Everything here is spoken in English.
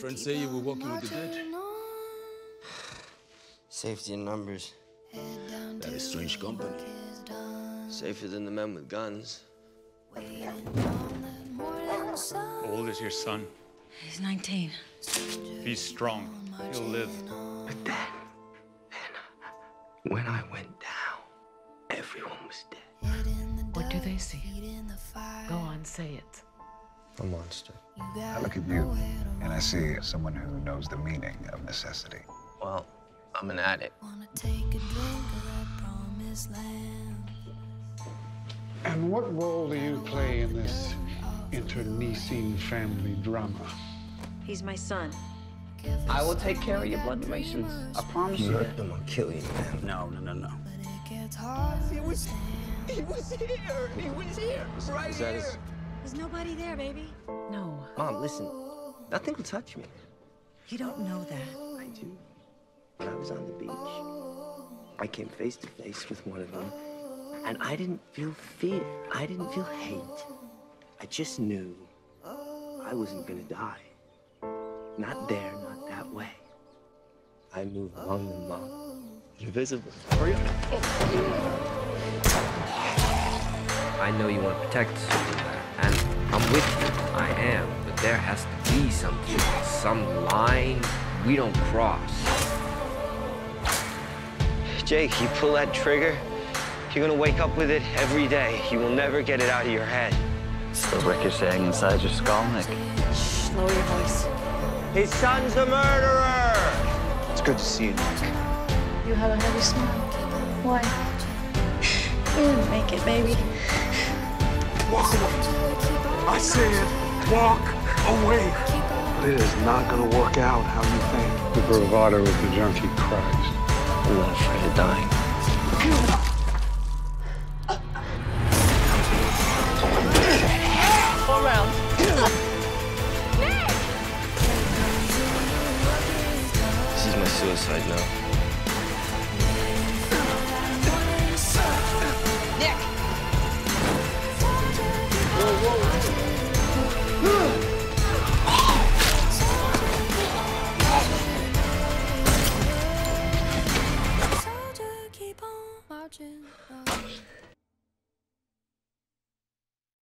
Friends say you were walking with the dead. Safety in numbers. That is strange company. Safer than the men with guns. How old is your son? He's 19. He's strong. He'll live. But then, then, when I went down, everyone was dead. What do they see? Go on, say it. A monster. I look at you, and I see someone who knows the meaning of necessity. Well, I'm an addict. And what role do you play in this internecine family drama? He's my son. I will take care of your blood relations. I promise You you. hurt them, I'll kill you, man. No, no, no, no. He was, he was here. He was here. Right Is that here. His... There's nobody there, baby. No, Mom, listen. Nothing will touch me. you don't know that. I do. When I was on the beach, I came face to face with one of them, and I didn't feel fear. I didn't feel hate. I just knew I wasn't gonna die. Not there, not that way. I move among them, Mom. Invisible. Hurry up. I know you want to protect us, and I'm with you. I am, but there has to be something, some line we don't cross. Jake, you pull that trigger, you're gonna wake up with it every day. You will never get it out of your head. It's still ricocheting inside your skull, Nick. Shh, lower your voice. His son's a murderer! It's good to see you, Nick. You have a heavy smile. Why? You didn't make it, baby walk away. I said, walk away. But it is not going to work out how you think. The bravado of the junkie cries. I'm not afraid of dying. Four rounds. This is my suicide now. whoa, whoa.